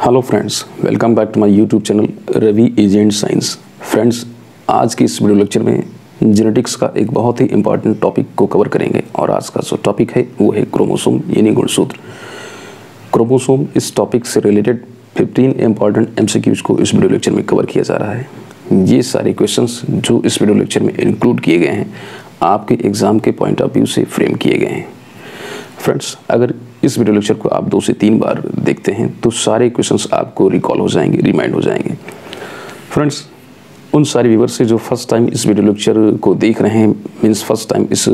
Hello friends welcome back to my YouTube channel Ravi agent science friends आज की इस video lecture में genetics का एक बहुत ही इंपॉर्टेंट टॉपिक को कवर करेंगे और आज का जो टॉपिक है, वो है क्रोमोसोम यानी गुणसूत्र। क्रोमोसोम इस टॉपिक से रिलेटेड 15 इंपॉर्टेंट एमसीक्यूज को इस वीडियो लेक्चर में कवर किया जा रहा है। ये सारे क्वेश्चन जो इस वीडियो लेक्चर में इंक्लूड किए गए हैं, आपके एग्ज़ाम के पॉइंट ऑफ़ व्यू से फ्रेम किए गए हैं। फ्रेंड्स अगर इस वीडियो लेक्चर को आप दो से तीन बार देखते हैं तो सारे क्वेश्चंस आपको रिकॉल हो जाएँगे रिमाइंड हो जाएँगे। फ्रेंड्स उन सारे व्यूवर्स से जो फ़र्स्ट टाइम इस वीडियो लेक्चर को देख रहे हैं मीन्स फ़र्स्ट टाइम इस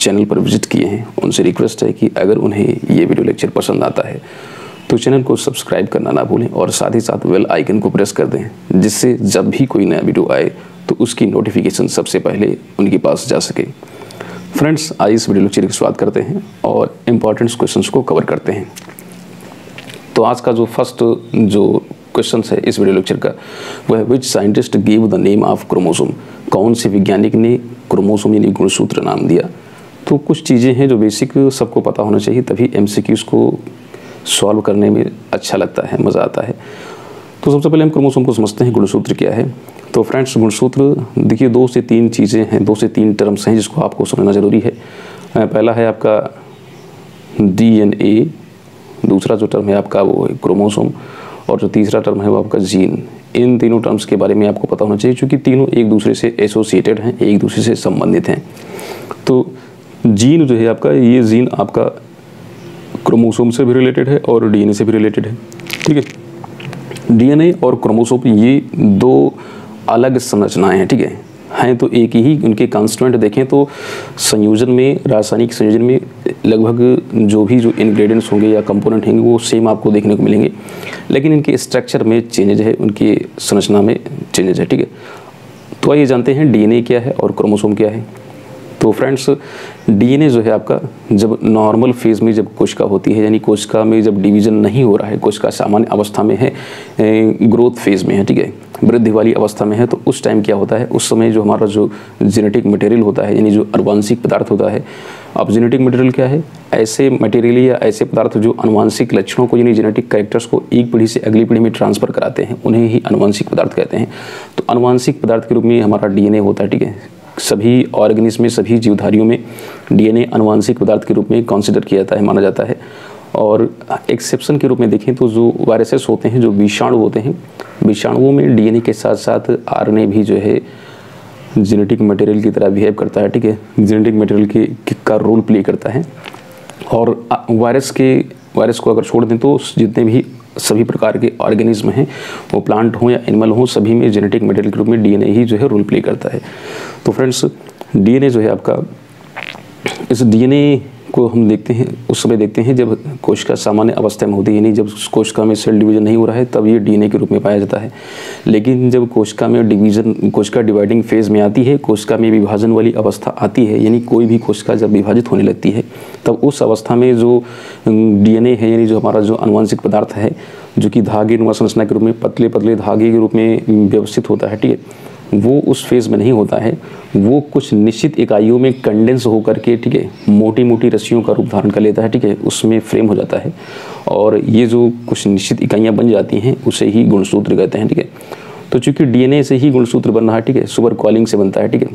चैनल पर विज़िट किए हैं, उनसे रिक्वेस्ट है कि अगर उन्हें ये वीडियो लेक्चर पसंद आता है तो चैनल को सब्सक्राइब करना ना भूलें और साथ ही साथ वेल आइकन को प्रेस कर दें, जिससे जब भी कोई नया वीडियो आए तो उसकी नोटिफिकेशन सबसे पहले उनके पास जा सके। फ्रेंड्स आइए इस वीडियो लेक्चर की शुरुआत करते हैं और इंपॉर्टेंट क्वेश्चंस को कवर करते हैं। तो आज का जो फ़र्स्ट जो क्वेश्चन है इस वीडियो लेक्चर का, वह which scientist give the name of chromosome कौन से वैज्ञानिक ने क्रोमोसोम यानी गुणसूत्र नाम दिया? तो कुछ चीज़ें हैं जो बेसिक सबको पता होना चाहिए, तभी एम को सॉल्व करने में अच्छा लगता है, मज़ा आता है। तो सबसे पहले हम क्रोमोसोम को समझते हैं, गुणसूत्र क्या है। तो फ्रेंड्स, गुणसूत्र, देखिए, दो से तीन चीज़ें हैं, दो से तीन टर्म्स हैं जिसको आपको समझना ज़रूरी है। पहला है आपका डीएनए, दूसरा जो टर्म है आपका वो है क्रोमोसोम, और जो तीसरा टर्म है वो आपका जीन। इन तीनों टर्म्स के बारे में आपको पता होना चाहिए, क्योंकि तीनों एक दूसरे से एसोसिएटेड हैं, एक दूसरे से संबंधित हैं। तो जीन जो है आपका, ये जीन आपका क्रोमोसोम से भी रिलेटेड है और डीएनए से भी रिलेटेड है। ठीक है? डीएनए और क्रोमोसोम, ये दो अलग संरचनाएँ हैं, ठीक है? हैं तो एक ही उनके कॉन्स्टेंट देखें तो संयोजन में, रासायनिक संयोजन में लगभग जो भी जो इंग्रेडिएंट्स होंगे या कंपोनेंट होंगे, वो सेम आपको देखने को मिलेंगे। लेकिन इनके स्ट्रक्चर में चेंजेज है, उनकी संरचना में चेंजेज है, ठीक है? तो आइए जानते हैं डीएनए क्या है और क्रोमोसोम क्या है। तो फ्रेंड्स डीएनए जो है आपका, जब नॉर्मल फ़ेज़ में जब कोशिका होती है, यानी कोशिका में जब डिवीज़न नहीं हो रहा है, कोशिका सामान्य अवस्था में है ग्रोथ फ़ेज़ में है, ठीक है? वृद्धि वाली अवस्था में है तो उस टाइम क्या होता है? उस समय जो हमारा जो जेनेटिक मटेरियल होता है, यानी जो अनुवांशिक पदार्थ होता है, अब जेनेटिक मटेरियल क्या है? ऐसे मटेरियल या ऐसे पदार्थ जो अनुवांशिक लक्षणों को, यानी जेनेटिक कैरेक्टर्स को एक पीढ़ी से अगली पीढ़ी में ट्रांसफ़र कराते हैं, उन्हें ही अनुवांशिक पदार्थ कहते हैं। तो अनुवांशिक पदार्थ के रूप में हमारा डीएनए होता है, ठीक है? सभी ऑर्गेनिज्म में, सभी जीवधारियों में डीएनए अनुवांशिक पदार्थ के रूप में कंसिडर किया जाता है, माना जाता है। और एक्सेप्शन के रूप में देखें तो जो वायरसेस होते हैं, जो विषाणु होते हैं, विषाणुओं में डीएनए के साथ साथ आरएनए भी जो है जेनेटिक मटेरियल की तरह बिहेव करता है, ठीक है? जेनेटिक मटेरियल के, का रोल प्ले करता है। और वायरस के वायरस को अगर छोड़ दें तो जितने भी सभी प्रकार के ऑर्गेनिज्म हैं, वो प्लांट हों या एनिमल हों, सभी में जेनेटिक मटेरियल के रूप में डीएनए ही जो है रोल प्ले करता है। तो फ्रेंड्स डीएनए जो है आपका, इस डीएनए को हम देखते हैं, उस समय देखते हैं जब कोशिका सामान्य अवस्था में होती है, यानी जब कोशिका में सेल डिवीज़न नहीं हो रहा है, तब ये डीएनए के रूप में पाया जाता है। लेकिन जब कोशिका में डिवीज़न कोशिका डिवाइडिंग फ़ेज़ में आती है, कोशिका में विभाजन वाली अवस्था आती है, यानी कोई भी कोशिका जब विभाजित होने लगती है तब उस अवस्था में जो डीएनए है, यानी जो हमारा जो अनुवांशिक पदार्थ है, जो कि धागे नुमा संरचना के रूप में पतले पतले धागे के रूप में व्यवस्थित होता है, ठीक है? वो उस फ़ेज़ में नहीं होता है। वो कुछ निश्चित इकाइयों में कंडेंस होकर के, ठीक है मोटी मोटी रस्सियों का रूप धारण कर लेता है, ठीक है? उसमें फ्रेम हो जाता है। और ये जो कुछ निश्चित इकाइयाँ बन जाती हैं, उसे ही गुणसूत्र कहते हैं, ठीक है? तो चूँकि डीएनए से ही गुणसूत्र बन रहा है, ठीक है, सुपर कॉलिंग से बनता है, ठीक है?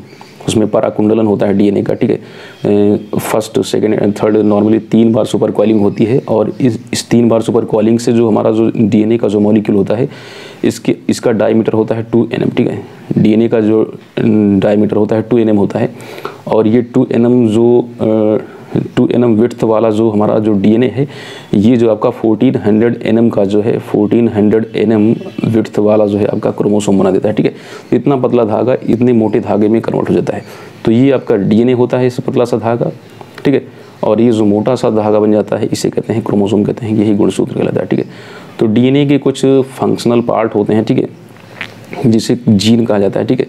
उसमें पराकुंडलन होता है डीएनए का, ठीक है? First second and third normally तीन बार सुपर कॉलिंग होती है और इस इस तीन बार सुपर कॉलिंग से जो हमारा जो डीएनए का जो मॉलिक्यूल होता है, इसके, इसका डायमीटर होता है टू एन ठीक है? डीएनए का जो डायमीटर होता है टू एनएम होता है और ये टू एन जो टू एन एम विथ वाला जो हमारा जो डीएनए है, ये जो आपका 1400 हंड्रेड एन का जो है 1400 हंड्रेड एन एम विथ वाला जो है आपका क्रोमोसोम बना देता है, ठीक है? तो इतना पतला धागा इतने मोटे धागे में कन्वर्ट हो जाता है। तो ये आपका डीएनए होता है इस पतला सा धागा, ठीक है? और ये जो मोटा सा धागा बन जाता है, इसे कहते हैं क्रोमोसोम, कहते हैं यही गुणसूत्र कहलाता है, ठीक है? तो डीएनए के कुछ फंक्शनल पार्ट होते हैं, ठीक है? जिसे जीन कहा जाता है, ठीक है?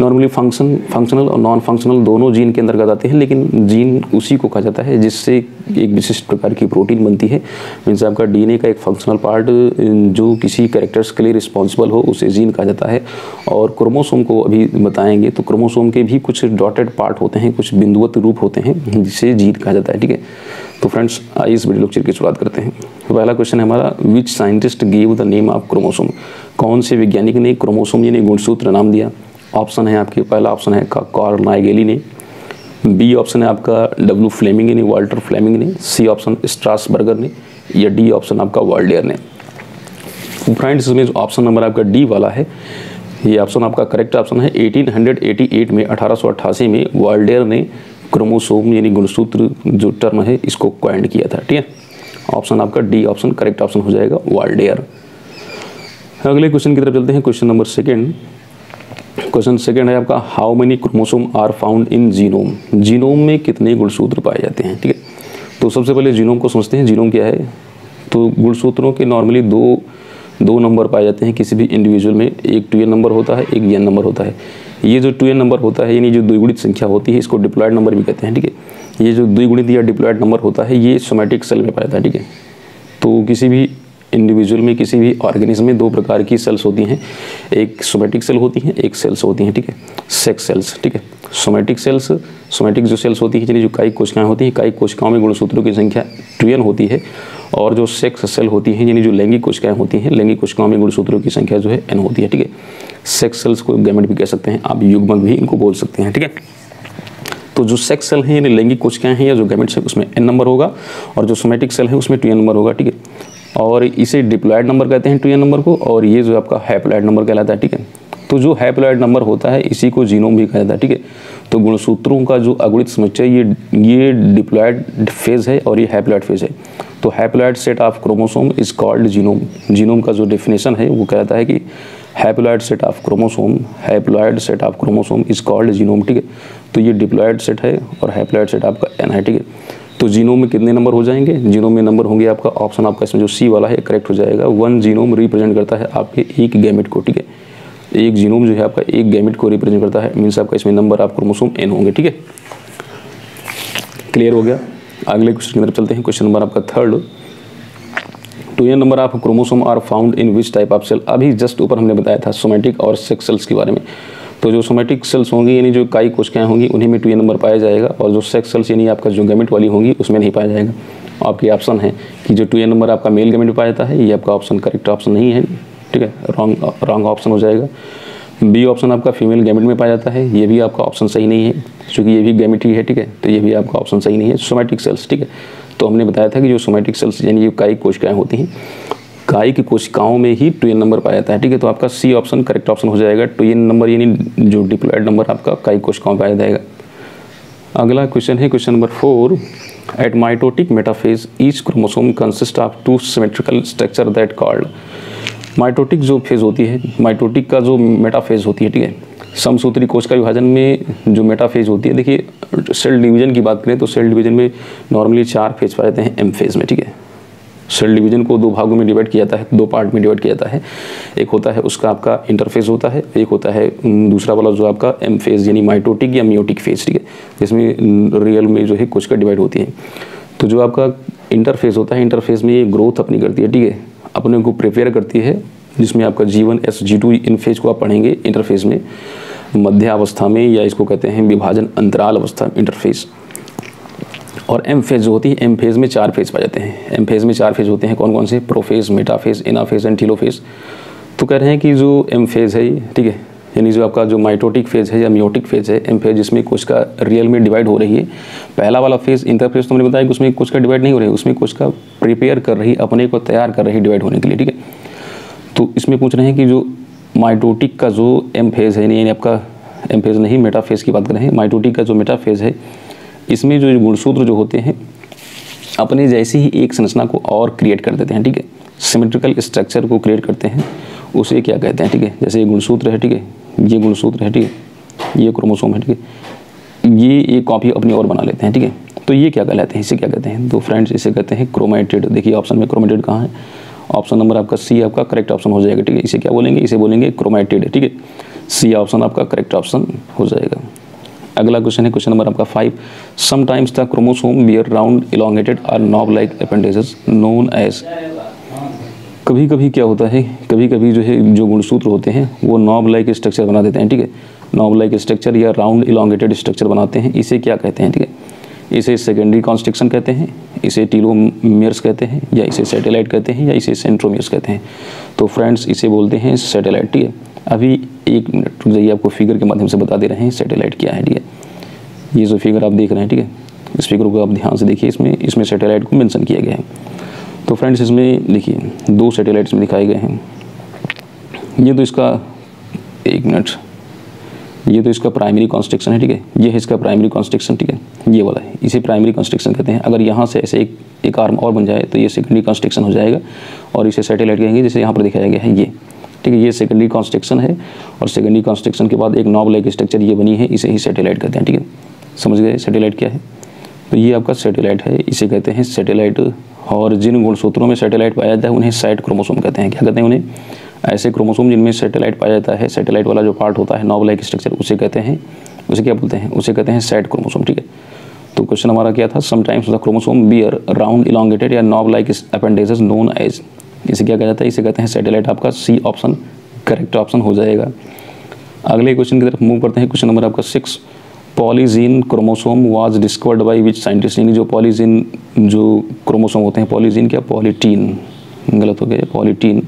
नॉर्मली फ़ंक्शन फंक्शनल और नॉन फंक्शनल दोनों जीन के अंतर्गत आते हैं, लेकिन जीन उसी को कहा जाता है जिससे एक विशिष्ट प्रकार की प्रोटीन बनती है। मीन्स आपका डीएनए का एक फंक्शनल पार्ट जो किसी कैरेक्टर्स के लिए रिस्पॉन्सिबल हो, उसे जीन कहा जाता है। और क्रोमोसोम को अभी बताएँगे तो क्रोमोसोम के भी कुछ डॉटेड पार्ट होते हैं, कुछ बिंदुवत रूप होते हैं, जिसे जीन कहा जाता है, ठीक है? तो फ्रेंड्स आइए इस वीडियो लेक्चर की शुरुआत करते हैं। पहला क्वेश्चन है हमारा which scientist gave the name of chromosome कौन से वैज्ञानिक ने क्रोमोसोम यानी गुणसूत्र नाम दिया? ऑप्शन है आपके, पहला ऑप्शन है कार्ल नाइगेली ने, बी ऑप्शन है आपका डब्ल्यू फ्लेमिंग ने, वाल्टर फ्लेमिंग ने, सी ऑप्शन स्ट्रासबर्गर ने, या डी ऑप्शन आपका वर्ल्डेयर ने। फ्रेंड्स, इसमें ऑप्शन नंबर आपका डी वाला है। ये ऑप्शन आपका करेक्ट ऑप्शन है। 1888 में, अठारह सौ अट्ठासी में वर्ल्डेयर ने क्रोमोसोम यानी गुणसूत्र जो टर्म है, इसको क्वाइंड किया था, ठीक है? ऑप्शन आपका डी ऑप्शन, करेक्ट ऑप्शन हो जाएगा वर्ल्डेयर अगले क्वेश्चन की तरफ़ चलते हैं। Question number second question second है आपका how many chromosome are found in genome genome में कितने गुणसूत्र पाए जाते हैं, ठीक है? तो सबसे पहले जीनोम को समझते हैं जीनोम क्या है? तो गुणसूत्रों के नॉर्मली दो दो नंबर पाए जाते हैं किसी भी इंडिविजुअल में। एक टू नंबर होता है, एक एन नंबर होता है। ये जो टू नंबर होता है, यानी जो द्विगुणित संख्या होती है, इसको डिप्लॉयड नंबर भी कहते हैं, ठीक है? ये जो द्विगुणित या डिप्लॉयड नंबर होता है, ये सोमेटिक सेल में पाया जाता है, ठीक है? तो किसी भी इंडिविजुअल में किसी भी ऑर्गेनिज्म में दो प्रकार की सेल्स होती हैं। एक सोमेटिक सेल होती हैं, एक सेल्स होती हैं, ठीक है? सेक्स सेल्स ठीक है? सोमेटिक सेल्स सोमेटिक जो सेल्स होती हैं है जो कई कोशिकाएँ होती हैं कई कोशिकाओं में गुणसूत्रों की संख्या ट्रियन होती है। और जो सेक्स सेल होती हैं, यानी जो लैंगिक कोशिकाएँ होती हैं, लैंगिक कोशिकाओं में गुणसूत्रों की संख्या जो है एन होती है, ठीक है? सेक्स सेल्स को गैमेट भी कह सकते हैं, आप युग्मक भी इनको बोल सकते हैं, ठीक है? तो जो सेक्स सेल है, यानी लैंगिक कोशिकाएँ हैं, या जो गैमेट्स है उसमें एन नंबर होगा, और जो सोमेटिक सेल है, उसमें टू नंबर होगा, ठीक है? और इसे डिप्लॉयड नंबर कहते हैं टू नंबर को, और ये जो आपका हैप्लॉयड नंबर कहलाता है, ठीक है? तो जो हैप्लॉयड नंबर होता है, इसी को जीनोम भी कहा जाता है, ठीक है? तो गुणसूत्रों का जो अगुणित समुच्चय, ये ये डिप्लॉयड फ़ेज़ है और ये हैप्लॉयड फ़ेज़ है। तो haploid set of chromosome is called genome genome का जो डेफिनेशन है, वो कहता है कि haploid set of chromosome haploid set of chromosome is called genome ठीक है? तो ये डिप्लॉयड सेट है और हैप्लॉयड सेट आपका एन है, ठीक है? तो जीनोम में कितने नंबर हो जाएँगे? जीनोम में नंबर होंगे आपका, ऑप्शन आपका इसमें जो सी वाला है करेक्ट हो जाएगा। वन जीनोम रिप्रेजेंट करता है आपके एक गैमेट को, ठीक है? एक जीनोम जो है आपका एक गैमेट को रिप्रेजेंट करता है मीन्स आपका इसमें नंबर आप क्रोमोसोम एन होंगे, ठीक है? क्लियर हो गया? अगले क्वेश्चन की तरफ़ चलते हैं। क्वेश्चन नंबर आपका third two N number of chromosome are found in which type of cell अभी जस्ट ऊपर हमने बताया था सोमेटिक और सेक्स सेल्स के बारे में। तो जो सोमेटिक सेल्स होंगी, यानी जो काई कोशिकाएँ होंगी, उन्हीं में टू नंबर पाया जाएगा और जो सेक्स सेल्स यानी आपका जो गैमेट वाली होंगी, उसमें नहीं पाया जाएगा। आपकी ऑप्शन है कि जो टू ए नंबर आपका मेल गैमेट पाया जाता है, ये आपका ऑप्शन करेक्ट ऑप्शन नहीं है, ठीक है? रॉन्ग रॉन्ग ऑप्शन हो जाएगा। बी ऑप्शन आपका फीमेल गैमेट में पाया जाता है, ये भी आपका ऑप्शन सही नहीं है, क्योंकि ये भी गैमेट ही है, ठीक है? तो ये भी आपका ऑप्शन सही नहीं है सोमेटिक सेल्स ठीक है? तो हमने बताया था कि जो सोमेटिक सेल्स यानी ये काई कोशिकाएँ होती हैं गाय की कोशिकाओं में ही टू नंबर पाया जाता है, ठीक है? तो आपका सी ऑप्शन करेक्ट ऑप्शन हो जाएगा टू नंबर, यानी जो डिप्लॉयड नंबर आपका काई कोशिकाओं पाया जाएगा। अगला क्वेश्चन है question number four at mitotic metaphase each chromosome consist of two symmetrical structure that called mitotic जो फ़ेज़ होती है माइटोटिक का जो मेटाफेज होती है, ठीक है? समसूत्री कोश का विभाजन में जो मेटाफेज होती है, देखिए सेल डिवीज़न की बात करें तो सेल डिवीज़न में नॉर्मली चार फ़ेज़ पाए जाते हैं एम फ़ेज़ में, ठीक है? सेल डिवीज़न को दो भागों में डिवाइड किया जाता है, दो पार्ट में डिवाइड किया जाता है। एक होता है, उसका आपका इंटरफेस होता है, एक होता है दूसरा वाला जो आपका एम फ़ेज़ यानी माइटोटिक या मियोटिक फ़ेज़ ठीक है? जिसमें रियल में जो है कुछ का डिवाइड होती है। तो जो आपका इंटरफेस होता है इंटरफेस में ये ग्रोथ अपनी करती है, ठीक है? अपने को प्रिपेयर करती है, जिसमें आपका G one S G two इन फ़ेज़ को आप पढ़ेंगे इंटरफेस में। मध्य अवस्था में या इसको कहते हैं विभाजन अंतराल अवस्था इंटरफेस और एम फ़ेज़ जो होती है एम फ़ेज़ में चार फ़ेज़ पाए जाते हैं। एम फ़ेज़ में चार फ़ेज़ होते हैं कौन कौन से prophase metaphase anaphase and telophase तो कह रहे हैं कि जो एम फ़ेज़ है ठीक है? यानी जो आपका जो माइटोटिक फ़ेज़ है या म्योटिक फ़ेज़ है एम फ़ेज़ जिसमें कुछ का रियल में डिवाइड हो रही है, पहला वाला फ़ेज़ इंटरफेज तो मैंने बताया कि उसमें कुछ का डिवाइड नहीं हो रही है, उसमें कुछ का प्रिपेयर कर रही, अपने को तैयार कर रही डिवाइड होने के लिए, ठीक है? तो इसमें पूछ रहे हैं कि जो माइटोटिक का जो एम फ़ेज़ है, यानी आपका एम फ़ेज़ नहीं मेटाफेज की बात कर माइटोटिक का जो मेटाफेज है इसमें जो गुणसूत्र जो होते हैं, अपने जैसी ही एक संरचना को और क्रिएट कर देते हैं, ठीक है? सिमेट्रिकल स्ट्रक्चर को क्रिएट करते हैं, उसे क्या कहते हैं, ठीक है? जैसे ये गुणसूत्र है, ठीक है? ये गुणसूत्र है, ठीक है? ये क्रोमोसोम है, ठीक है? ये एक कॉपी अपनी और बना लेते हैं, ठीक है? तो ये क्या कहलाते हैं? इसे क्या कहते हैं? तो फ्रेंड्स इसे कहते हैं क्रोमेटेड देखिए ऑप्शन में क्रोमेटेड कहाँ है? ऑप्शन नंबर आपका सी आपका करेक्ट ऑप्शन हो जाएगा, ठीक है? इसे क्या बोलेंगे? इसे बोलेंगे क्रोमेटेड ठीक है? सी ऑप्शन आपका करेक्ट ऑप्शन हो जाएगा। अगला क्वेश्चन है क्वेश्चन नंबर आपका five sometimes the chromosome bear round elongated or knob like appendages known as कभी कभी क्या होता है? कभी कभी जो है, जो गुणसूत्र होते हैं, वो नॉब लाइक स्ट्रक्चर बना देते हैं, ठीक है? नॉब लाइक स्ट्रक्चर या राउंड इलांगेटेड स्ट्रक्चर बनाते हैं, इसे क्या कहते हैं, ठीक है? इसे सेकेंडरी कॉन्स्ट्रक्शन कहते हैं, इसे टीलोमियर्स कहते हैं, या इसे सैटेलाइट कहते हैं, या इसे सेंट्रोमियर्स कहते हैं। तो फ्रेंड्स इसे बोलते हैं सैटेलाइट ठीक है? अभी एक मिनट रुक जाइए, आपको फिगर के माध्यम से बता दे रहे हैं सैटेलाइट क्या है, ठीक है? ये जो फिगर आप देख रहे हैं, ठीक है? इस फिगर को आप ध्यान से देखिए, इसमें इसमें सैटेलाइट को मेंशन किया गया है। तो फ्रेंड्स इसमें देखिए, दो सैटेलाइट्स में दिखाए गए हैं। ये तो इसका, एक मिनट, ये तो इसका प्राइमरी कॉन्स्ट्रक्शन है, ठीक है? ये है इसका प्राइमरी कॉन्स्ट्रक्शन ठीक है? ये वाला है, इसे प्राइमरी कॉन्स्ट्रक्शन कहते हैं। अगर यहाँ से ऐसे एक एक आर्म और बन जाए तो ये सेकेंडरी कॉन्स्ट्रक्शन हो जाएगा, और इसे सैटेलाइट कहेंगे, जैसे यहाँ पर दिखाया गया है, ये। ठीक है, ये सेकेंडरी कॉन्स्ट्रक्शन है और सेकेंडरी कॉन्स्ट्रक्शन के बाद एक नॉब लाइक स्ट्रक्चर ये बनी है, इसे ही सैटेलाइट कहते हैं, ठीक है? समझ गए? सेटेलाइट क्या है? तो ये आपका सैटेलाइट है, इसे कहते हैं सेटेलाइट और जिन गुणसूत्रों में सेटेलाइट पाया जाता है, उन्हें साइड क्रोमोसोम कहते हैं। क्या कहते हैं उन्हें? ऐसे क्रोमोसोम जिनमें सेटेलाइट पाया जाता है सेटेलाइट वाला जो पार्ट होता है नॉब लाइक स्ट्रक्चर उसे कहते हैं, उसे क्या बोलते हैं? उसे कहते हैं साइड क्रोमोसोम ठीक है? तो क्वेश्चन हमारा क्या था? Sometimes the chromosome bear round elongated या knob like appendages known as इसे क्या कहा जाता है? इसे कहते हैं सैटेलाइट आपका सी ऑप्शन करेक्ट ऑप्शन हो जाएगा। अगले क्वेश्चन की तरफ़ मूव करते हैं। क्वेश्चन नंबर आपका six polygene chromosome was discovered by which scientist यानी जो पॉलीजीन जो क्रोमोसोम होते हैं पॉलीजीन क्या? पॉलीटीन गलत हो गया पॉलीटीन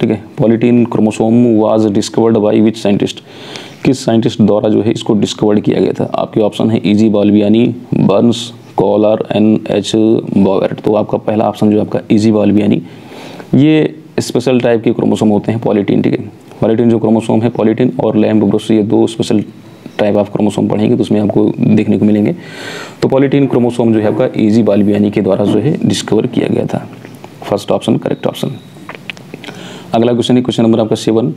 ठीक है? Polytene chromosome was discovered by which scientist किस साइंटिस्ट द्वारा जो है इसको डिस्कवर्ड किया गया था? आपके ऑप्शन है E G Balbiani Burns Koller N H Bogart तो आपका पहला ऑप्शन जो आपका इजी बालबियानी ये स्पेशल टाइप के क्रोमोसोम होते हैं पॉलीटीन ठीक है? पॉलीटीन जो क्रोमोसोम है पॉलीटीन और लैम्ब ब्रोस ये दो स्पेशल टाइप ऑफ़ क्रोमोसोम पढ़ेंगे तो उसमें आपको देखने को मिलेंगे। तो पॉलीटीन क्रोमोसोम जो है आपका ईजी बालबियानी के द्वारा जो है डिस्कवर किया गया था। फ़र्स्ट ऑप्शन करेक्ट ऑप्शन अगला क्वेश्चन है क्वेश्चन नंबर आपका seven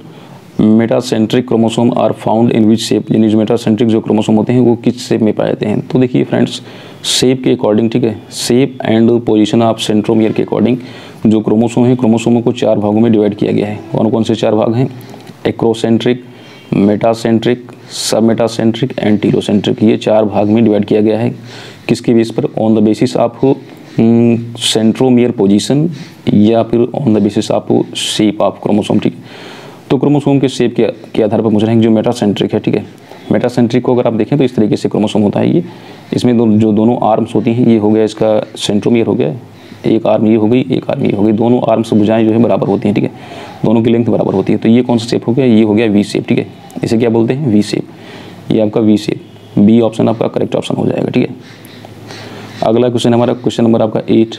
metacentric chromosome are found in which shape यानी जो मेटासेंट्रिक जो क्रोमोसोम होते हैं, वो किस शेप में पाए जाते हैं? तो देखिए फ्रेंड्स शेप के अकॉर्डिंग ठीक है? Shape and position of centromere के अकॉर्डिंग जो क्रोमोसोम है क्रोमोसोमों को चार भागों में डिवाइड किया गया है। कौन कौन से चार भाग हैं? Acrocentric metacentric sub metacentric and telocentric ये चार भाग में डिवाइड किया गया है। किसके बेस पर? On the basis of centromere position या फिर on the basis of shape of chromosome ठीक? तो क्रोमोसोम के शेप के, के आधार पर मुझे रहेंगे जो मेटासेंट्रिक है ठीक है? मेटासेंट्रिक को अगर आप देखें तो इस तरीके से क्रोमोसोम होता है ये। इसमें दो, जो दोनों आर्म्स होती हैं ये हो गया इसका सेंट्रोमियर हो गया एक आर्म ये हो गई एक आर्म ये हो गई। दोनों आर्म्स भुजाएँ जो है बराबर होती हैं ठीक है? दोनों की लेंथ बराबर होती है। तो ये कौन सा शेप हो गया? ये हो गया वी शेप ठीक है? इसे क्या बोलते हैं? वी शेप ये आपका वी शेप बी ऑप्शन आपका करेक्ट ऑप्शन हो जाएगा ठीक है? अगला क्वेश्चन हमारा क्वेश्चन नंबर आपका eight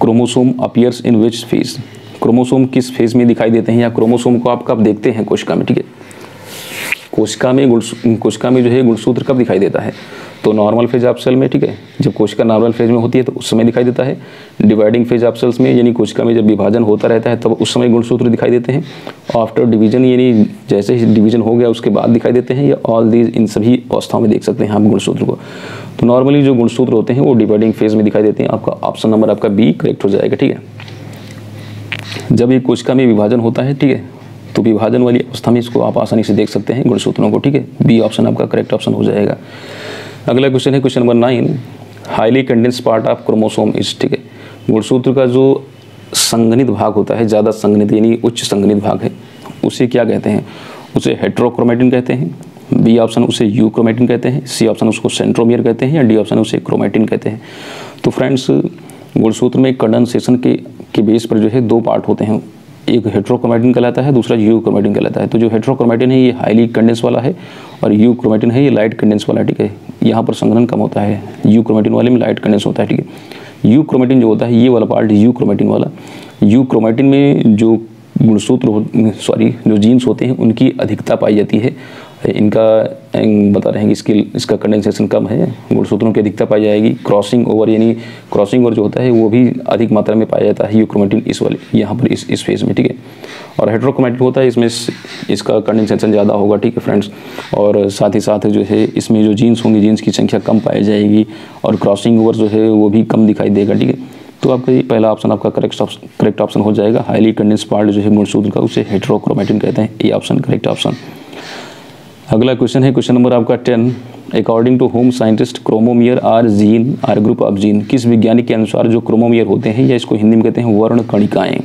chromosome appears in which phase chromosome किस फ़ेज़ में दिखाई देते हैं या क्रोमोसोम को आप कब देखते हैं कोशिका में, ठीक है? कोशिका में कोशिका में जो है गुणसूत्र कब दिखाई देता है? तो नॉर्मल फ़ेज़ ऑफ़ सेल में, ठीक है? जब कोशिका नॉर्मल फ़ेज़ में होती है तो उस समय दिखाई देता है। डिवाइडिंग फ़ेज़ ऑफ़ सेल्स में, यानी कोशिका में जब विभाजन होता रहता है, तब उस समय गुणसूत्र दिखाई देते हैं। आफ्टर डिवीज़न यानी जैसे ही डिवीज़न हो गया, उसके बाद दिखाई देते हैं। या ऑल दीज इन सभी अवस्थाओं में देख सकते हैं आप गुणसूत्र को। तो नॉर्मली जो गुणसूत्र होते हैं, वो डिवाइडिंग फ़ेज़ में दिखाई देते हैं। आपका ऑप्शन नंबर आपका बी करेक्ट हो जाएगा, ठीक है? जब ये कोशिका में विभाजन होता है, ठीक है तो विभाजन वाली अवस्था में इसको आप आसानी से देख सकते हैं गुणसूत्रों को, ठीक है। बी ऑप्शन आपका करेक्ट ऑप्शन हो जाएगा। अगला क्वेश्चन है question number nine highly condense part of chromosome is ठीक है। गुणसूत्र का जो संगनित भाग होता है, ज़्यादा संगनित यानी उच्च संगनित भाग है, उसे क्या कहते हैं? उसे हेट्रोक्रोमेटिन कहते हैं। बी ऑप्शन उसे यू क्रोमेटिन कहते हैं। सी ऑप्शन उसको सेंट्रोमियर कहते हैं या डी ऑप्शन उसे क्रोमेटिन कहते हैं। तो फ्रेंड्स गुणसूत्र में कंडेंसेशन के के बेस पर जो है दो पार्ट होते हैं। एक हेट्रोक्रोमेटिन कहलाता है, दूसरा यू क्रोमेटिन कहलाता है। तो जो हेट्रोक्रोमेटिन है, ये हाईली कंडेंस वाला है और यू क्रोमेटिन है, ये लाइट कंडेंस वाला, ठीक है? यहाँ पर संग्रहण कम होता है। यू क्रोमेटिन वाले में लाइट कंडेंस होता है, ठीक है? यू क्रोमेटिन जो होता है, ये वाला पार्ट यू क्रोमेटिन वाला। यू क्रोमेटिन में जो गुणसूत्र सॉरी जो जीन्स होते हैं, उनकी अधिकता पाई जाती है इनका बता रहे हैं कि इसकी, इसका कंडेंसेशन कम है गुणसूत्रों की अधिकता पाई जाएगी। क्रॉसिंग ओवर यानी क्रॉसिंग ओवर जो होता है, वो भी अधिक मात्रा में पाया जाता है यूक्रोमेटिन इस वाले, यहाँ पर इस इस फ़ेज़ में, ठीक है? और हेट्रोक्रोमेटिन होता है, इसमें इसका कंडेंसेशन ज़्यादा होगा, ठीक है फ्रेंड्स और साथ ही साथ जो है, इसमें जो जीन्स होंगी जीन्स की संख्या कम पाई जाएगी, और क्रॉसिंग ओवर जो है, वो भी कम दिखाई देगा, ठीक है? तो आपका ये पहला ऑप्शन आपका करेक्ट ऑप्शन करेक्ट ऑप्शन हो जाएगा। हाईली कंडेंस पार्ट जो है गुणसूत्र का, उसे हेट्रोक्रोमेटिन कहते हैं। ये ऑप्शन करेक्ट ऑप्शन अगला क्वेश्चन है क्वेश्चन नंबर आपका ten according to whom scientist chromomere are gene or group of gene किस वैज्ञानिक के अनुसार जो क्रोमोमियर होते हैं या इसको हिंदी में कहते हैं वर्ण कणिकाएँ?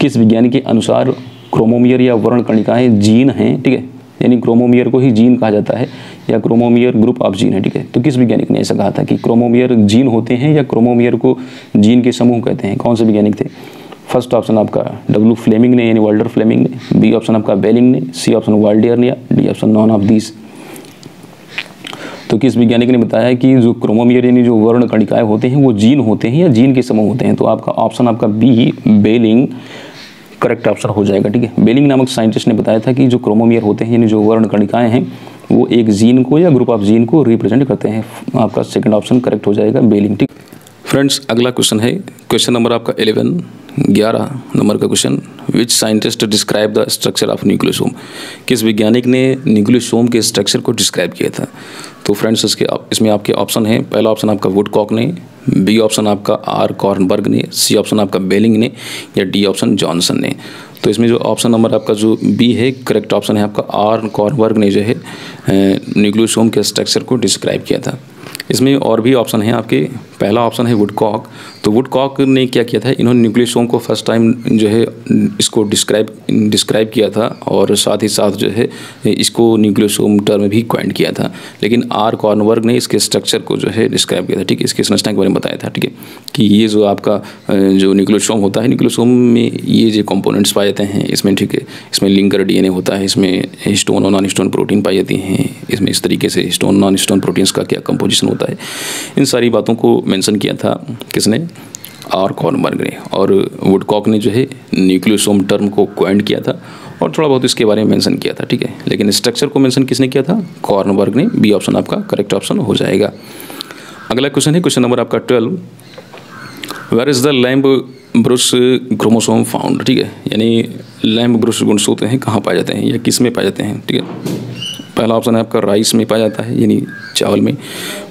किस वैज्ञानिक के अनुसार क्रोमोमियर या वर्ण कणिकाएँ जीन हैं, ठीक है? यानी क्रोमोमियर को ही जीन कहा जाता है या क्रोमोमियर ग्रुप ऑफ़ जीन है, ठीक है? तो किस वैज्ञानिक ने ऐसा कहा था कि क्रोमोमियर जीन होते हैं या क्रोमोमियर को जीन के समूह कहते हैं? कौन से वैज्ञानिक थे? फ़र्स्ट ऑप्शन आपका डब्ल्यू फ्लेमिंग ने, यानी वर्ल्डर फ्लेमिंग ने बी ऑप्शन आपका बेलिंग ने सी ऑप्शन वाल्डियर ने D option none of this तो किस वैज्ञानिक ने बताया कि जो क्रोमोमियर यानी जो वर्ण कणिकाएँ होते हैं, वो जीन होते हैं या जीन के समूह होते हैं तो आपका ऑप्शन आपका बी बेलिंग करेक्ट ऑप्शन हो जाएगा, ठीक है? बेलिंग नामक साइंटिस्ट ने बताया था कि जो क्रोमोमियर होते हैं, यानी जो वर्ण कणिकाएँ हैं, वो एक जीन को या ग्रुप ऑफ़ जीन को रिप्रेजेंट करते हैं। आपका सेकंड ऑप्शन करेक्ट हो जाएगा बेलिंग ठीक? फ्रेंड्स अगला क्वेश्चन है। क्वेश्चन नंबर आपका इलेवन ग्यारह नंबर का question which scientist describe the structure of nucleosome किस वैज्ञानिक ने न्यूक्लियोसोम के स्ट्रक्चर को डिस्क्राइब किया था? तो फ्रेंड्स इसके इसमें आपके ऑप्शन हैं। पहला ऑप्शन आपका वुडकॉक ने बी ऑप्शन आपका आर कॉर्नबर्ग ने सी ऑप्शन आपका बेलिंग ने, या डी ऑप्शन जॉनसन ने। तो इसमें जो ऑप्शन नंबर आपका जो बी है करेक्ट ऑप्शन है आपका आर कॉर्नबर्ग ने जो है न्यूक्लियोसोम के स्ट्रक्चर को डिस्क्राइब किया था। इसमें और भी ऑप्शन हैं आपके। पहला ऑप्शन है वुडकॉक। तो वुडकॉक ने क्या किया था? इन्होंने न्यूक्लियोसोम को फ़र्स्ट टाइम जो है, इसको डिस्क्राइब डिस्क्राइब किया था और साथ ही साथ जो है, इसको न्यूक्लियोसोम टर्म भी क्वाइंट किया था। लेकिन आर कॉर्नवर्ग ने इसके स्ट्रक्चर को जो है, डिस्क्राइब किया था। ठीक है, इसके संरचना के बारे में बताया था, ठीक है, कि ये जो आपका जो न्यूक्लियोसोम होता है न्यूक्लियोसोम में ये जो कॉम्पोनेंट्स पाए जाते हैं, इसमें ठीक है, इसमें लिंकर डीएनए होता है, इसमें स्टोन और नॉन स्टोन प्रोटीन पाई जाती हैं, इसमें इस तरीके से स्टोन नॉन स्टोन प्रोटीन्स का क्या कंपोजिशन होता है। इन सारी बातों को मेंशन किया था किसने? आर कॉर्नबर्ग ने और वुडकॉक ने जो है न्यूक्लियोसोम टर्म को क्वाइंट किया था और थोड़ा बहुत इसके बारे में मेंशन किया था, ठीक है? लेकिन स्ट्रक्चर को मेंशन किसने किया था? कॉर्नबर्ग ने। बी ऑप्शन आपका करेक्ट ऑप्शन हो जाएगा। अगला क्वेश्चन है क्वेश्चन नंबर आपका twelve where is the lamp brush chromosome found ठीक है? यानी लैम्ब ब्रुश गुणसूत्र हैं, कहाँ पाए जाते हैं या किसमें पाए जाते हैं, ठीक है? पहला ऑप्शन है आपका राइस में पाया जाता है, यानी चावल में।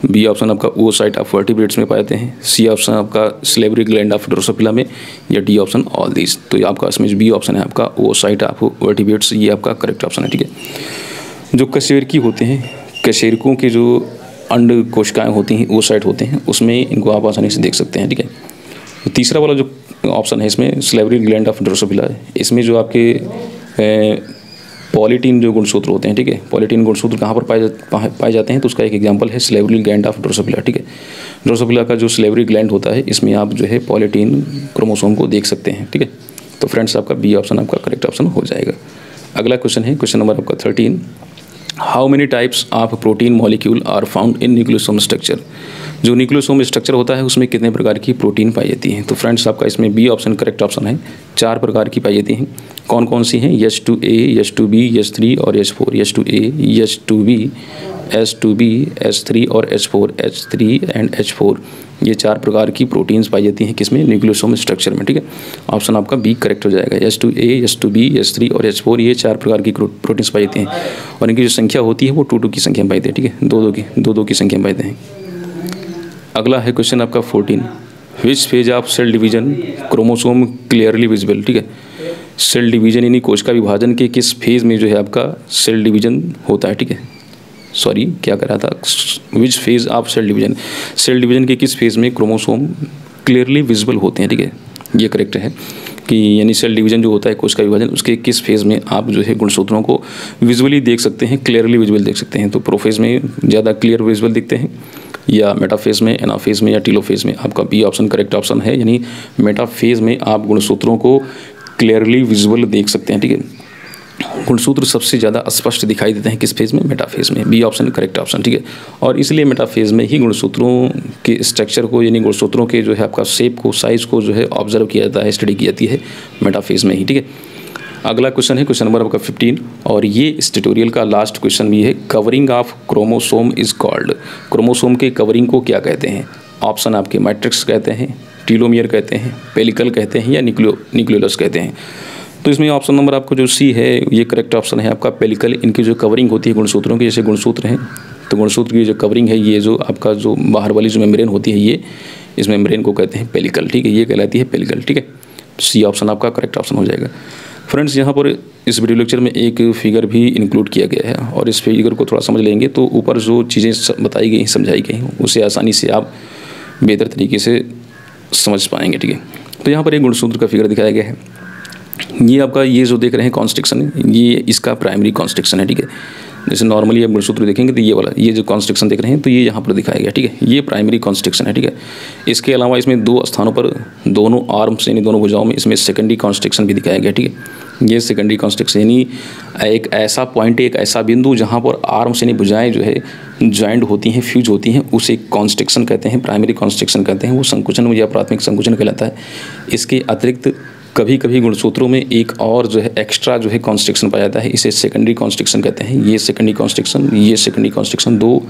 बी ऑप्शन आपका ओ साइट ऑफ़ वर्टिब्रेट्स में पाए जाते हैं। सी ऑप्शन आपका स्लेवरी ग्लैंड ऑफ़ ड्रोसोफिला में, या डी ऑप्शन ऑल दिस तो ये आपका इसमें बी ऑप्शन है, आपका ओ साइट ऑफ़ वर्टिब्रेट्स ये आपका करेक्ट ऑप्शन है, ठीक है? जो कशेरकी होते हैं, कशेरकों के जो अंड कोशिकाएँ होती हैं वो साइड होते हैं, उसमें इनको आप आसानी से देख सकते हैं, ठीक है? तो तीसरा वाला जो ऑप्शन है इसमें स्लेवरी ग्लैंड ऑफ़ ड्रोसोफिला इसमें जो आपके पॉलिटीन जो गुणसूत्र होते हैं ठीक है? पॉलीटीन गुणसूत्र कहाँ पर पाए जा, पाए जाते हैं? तो उसका एक एग्ज़ाम्पल है स्लेवरी ग्लैंड ऑफ़ ड्रोसोफिला ठीक है? ड्रोसोफिला का जो स्लेवरी ग्लैंड होता है इसमें आप जो है पॉलीटीन क्रोमोसोम को देख सकते हैं ठीक है? तो फ्रेंड्स आपका बी ऑप्शन आपका करेक्ट ऑप्शन हो जाएगा। अगला क्वेश्चन है क्वेश्चन नंबर आपका thirteen how many types of protein molecule are found in nucleosome structure जो न्यूक्लियोसोम स्ट्रक्चर होता है, उसमें कितने प्रकार की प्रोटीन पाई जाती है? तो फ्रेंड्स आपका इसमें बी ऑप्शन करेक्ट ऑप्शन है। चार प्रकार की पाई जाती हैं। कौन कौन सी हैं? H two A H two B H three और H four H two A H two B S two B S three और H four H three and H four ये चार प्रकार की प्रोटीन्स पाई जाती हैं किसमें? न्यूक्लियोसोम स्ट्रक्चर में, ठीक है? ऑप्शन आपका बी करेक्ट हो जाएगा। S two A S two B S three और एच फोर, ये चार प्रकार की प्रोटीन्स पाई जाती हैं। और इनकी जो संख्या होती है वो टू टू की संख्या पाई जाती है, ठीक है? दो दो की, दो दो की संख्या पाई जाते हैं। अगला है क्वेश्चन आपका fourteen. Which phase of cell division chromosome clearly visible ठीक है? सेल डिवीज़न यानी कोशिका विभाजन के किस फ़ेज़ में जो है आपका सेल डिवीज़न होता है, ठीक है? सॉरी क्या कर रहा था? Which phase of cell division cell division के किस फ़ेज़ में क्रोमोसोम क्लियरली विजिबल होते हैं, ठीक है? ये करेक्ट है कि यानी सेल डिवीज़न जो होता है कोश का विभाजन, उसके किस फ़ेज़ में आप जो है गुणसूत्रों को विजुअली देख सकते हैं क्लियरली विजुअल देख सकते हैं। तो प्रोफेज में ज़्यादा क्लियर विजुअल दिखते हैं, या मेटाफेज में एनाफेज में, या टीलोफेज में आपका बी ऑप्शन करेक्ट ऑप्शन है। यानी मेटाफेज में आप गुणसूत्रों को क्लियरली विजुअल देख सकते हैं, ठीक है? गुणसूत्र सबसे ज़्यादा स्पष्ट दिखाई देते हैं किस फ़ेज़ में? मेटाफेज में। बी ऑप्शन करेक्ट ऑप्शन ठीक है? और इसलिए मेटाफेज में ही गुणसूत्रों के स्ट्रक्चर को, यानी गुणसूत्रों के जो है आपका शेप को साइज़ को जो है ऑब्ज़र्व किया जाता है स्टडी की जाती है मेटाफेज में ही, ठीक है? अगला क्वेश्चन है क्वेश्चन नंबर आपका फिफ्टीन और ये इस ट्यूटोरियल का लास्ट क्वेश्चन भी है। Covering of chromosome is called chromosome के कवरिंग को क्या कहते हैं? ऑप्शन आपके मैट्रिक्स कहते हैं टीलोमियर कहते हैं पेलिकल कहते हैं, या निक्लियो निक्लियोलस कहते हैं। तो इसमें ऑप्शन नंबर आपको जो सी है, ये करेक्ट ऑप्शन है आपका पेलिकल इनकी जो कवरिंग होती है गुणसूत्रों की, जैसे गुणसूत्र हैं तो गुणसूत्र की जो कवरिंग है, ये जो आपका जो बाहर वाली जो मेम्ब्रेन होती है, ये इस मेम्ब्रेन को कहते हैं पेलिकल ठीक है? ये कहलाती है पेलिकल ठीक है? सी ऑप्शन आपका करेक्ट ऑप्शन हो जाएगा। फ्रेंड्स यहाँ पर इस वीडियो लेक्चर में एक फिगर भी इंक्लूड किया गया है और इस फिगर को थोड़ा समझ लेंगे तो ऊपर जो चीज़ें बताई गई, समझाई गई उसे आसानी से आप बेहतर तरीके से समझ पाएँगे, ठीक है? तो यहाँ पर एक गुणसूत्र का फिगर दिखाया गया है। ये आपका, ये जो देख रहे हैं कॉन्स्ट्रक्शन ये इसका प्राइमरी कॉन्स्ट्रक्शन है, ठीक है? जैसे नॉर्मली आप गुणसूत्र देखेंगे तो ये वाला, ये जो कॉन्स्ट्रक्शन देख रहे हैं तो ये यहाँ पर दिखाया गया, ठीक है? ये प्राइमरी कॉन्स्ट्रक्शन है, ठीक है? इसके अलावा इसमें दो स्थानों पर, दोनों आर्म्स यानी दोनों भुजाओं में इसमें सेकेंडरी कॉन्स्ट्रक्शन भी दिखाया गया, ठीक है? ये सेकेंडरी कॉन्स्ट्रक्शन यानी एक ऐसा पॉइंट एक ऐसा बिंदु जहाँ पर आर्म्स यानी भुजाएँ जो है ज्वाइंट होती हैं फ्यूज होती हैं, उसे कॉन्स्ट्रक्शन कहते हैं प्राइमरी कॉन्स्ट्रक्शन कहते हैं, वो संकुचन, या प्राथमिक संकुचन कहलाता है। इसके अतिरिक्त कभी कभी गुणसूत्रों में एक और जो है एक्स्ट्रा जो है कॉन्स्ट्रक्शन पाया जाता है, इसे सेकेंडरी कॉन्स्ट्रक्शन कहते हैं। ये सेकेंडरी कॉन्स्ट्रक्शन ये सेकेंडरी कॉन्स्ट्रक्शन दो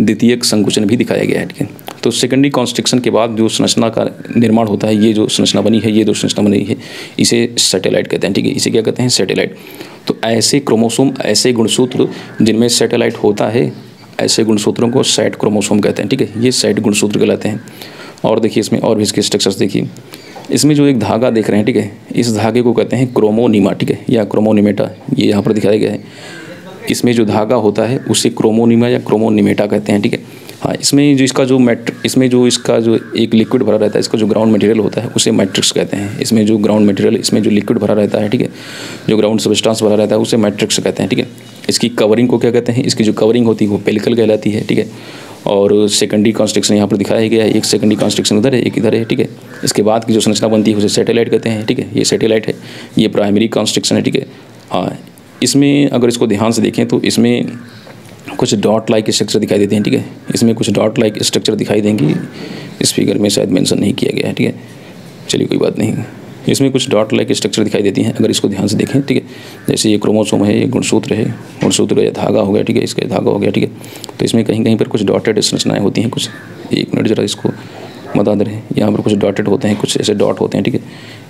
द्वितीय संकुचन भी दिखाया गया है, ठीक है? तो सेकेंडरी कॉन्स्ट्रक्शन के बाद जो संरचना का निर्माण होता है, ये जो संरचना बनी है, ये जो संरचना बनी है, इसे सैटेलाइट कहते हैं, ठीक है? इसे क्या कहते हैं? सैटेलाइट तो ऐसे क्रोमोसोम, ऐसे गुणसूत्र जिनमें सैटेलाइट होता है, ऐसे गुणसूत्रों को साइट क्रोमोसोम कहते हैं, ठीक है? ये साइट गुणसूत्र कहलाते हैं। और देखिए इसमें और भी इसके स्ट्रक्चर्स देखिए। इसमें जो एक धागा देख रहे हैं, ठीक है? इस धागे को कहते हैं क्रोमोनीमा, ठीक है? या क्रोमोनीमेटा, ये यहाँ पर दिखाया गया है। इसमें जो धागा होता है, उसे क्रोमोनीमा या क्रोमोनीमेटा कहते हैं, ठीक है? हाँ इसमें जो इसका जो मैट्र इसमें जो इसका जो एक लिक्विड भरा रहता है, इसका जो ग्राउंड मटेरियल होता है, उसे मैट्रिक्स कहते हैं। इसमें जो ग्राउंड मटेरियल इसमें जो लिक्विड भरा रहता है, ठीक है? जो ग्राउंड सबस्टांस भरा रहता है, उसे मैट्रिक्स कहते हैं, ठीक है? इसकी कवरिंग को क्या कहते हैं? इसकी जो कवरिंग होती है, वो पेलिकल कहलाती है, ठीक है? और सेकेंडरी कॉन्स्ट्रक्शन यहाँ पर दिखाया गया है, एक सेकेंडरी कॉन्स्ट्रक्शन उधर है, एक इधर है, ठीक है? इसके बाद की जो संरचना बनती है, उसे सैटेलाइट कहते हैं, ठीक है? ये सैटेलाइट है, ये प्राइमरी कॉन्स्ट्रक्शन है, ठीक है? हाँ इसमें अगर इसको ध्यान से देखें तो इसमें कुछ डॉट लाइक स्ट्रक्चर दिखाई देते हैं, ठीक है? इसमें कुछ डॉट लाइक स्ट्रक्चर दिखाई देंगी। इस फिगर में शायद मेंशन नहीं किया गया है, ठीक है? चलिए कोई बात नहीं। इसमें कुछ डॉट लाइक स्ट्रक्चर दिखाई देती हैं, अगर इसको ध्यान से देखें, ठीक है? जैसे ये क्रोमोसोम है, ये गुणसूत्र है, गुणसूत्र का धागा हो गया, ठीक है? इसका धागा हो गया, ठीक है? तो इसमें कहीं कहीं पर कुछ डॉटेड संरचनाएँ होती हैं, कुछ, एक मिनट जरा इसको बता दे रहे। हैं यहाँ पर कुछ डॉटेड होते हैं, कुछ ऐसे डॉट होते हैं, ठीक है?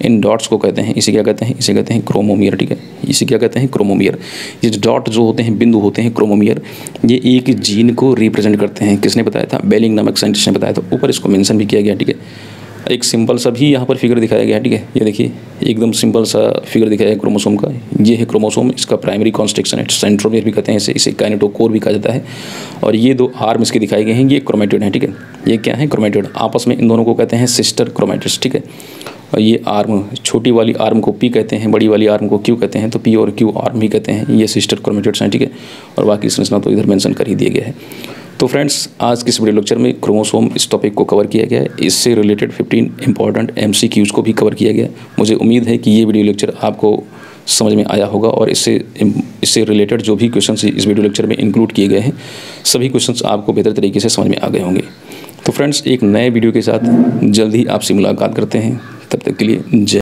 इन डॉट्स को कहते हैं, इसे क्या कहते हैं? इसे कहते हैं क्रोमोमियर ठीक है? इसे क्या कहते हैं? क्रोमोमियर ये डॉट जो होते हैं, बिंदु होते हैं क्रोमोमियर ये एक जीन को रिप्रेजेंट करते हैं। किसने बताया था? बेलिंग नामक साइंटिस्ट ने बताया था। ऊपर इसको मेंशन भी किया गया, ठीक है? एक सिंपल सा भी यहाँ पर फिगर दिखाया गया है, ठीक है? ये देखिए, एकदम सिंपल सा फिगर दिखाया है क्रोमोसोम का। ये है क्रोमोसोम इसका प्राइमरी कॉन्स्ट्रक्शन है सेंट्रोमियर भी कहते हैं इसे इसे काइनेटोकोर भी कहा जाता है। और ये दो आर्म इसके दिखाए गए हैं, ये क्रोमेटेड है, ठीक है? ये क्या है? क्रोमेटेड आपस में इन दोनों को कहते हैं सिस्टर क्रोमेटिड्स ठीक है? और ये आर्म छोटी वाली आर्म को पी कहते हैं, बड़ी वाली आर्म को क्यू कहते हैं तो पी और क्यू आर्म ही कहते हैं, ये सिस्टर क्रोमेटिड्स हैं, ठीक है? और बाकी संरचना तो इधर मेंशन कर ही दिया गया है। तो फ्रेंड्स आज के इस वीडियो लेक्चर में क्रोमोसोम इस टॉपिक को कवर किया गया है। इससे रिलेटेड 15 इंपॉर्टेंट एम को भी कवर किया गया मुझे उम्मीद है कि ये वीडियो लेक्चर आपको समझ में आया होगा और इससे इससे रिलेटेड जो भी क्वेश्चन इस वीडियो लेक्चर में इंक्लूड किए गए हैं, सभी क्वेश्चन आपको बेहतर तरीके से समझ में आ गए होंगे। तो फ्रेंड्स एक नए वीडियो के साथ जल्द ही आपसे मुलाकात करते हैं। तब तक के लिए जय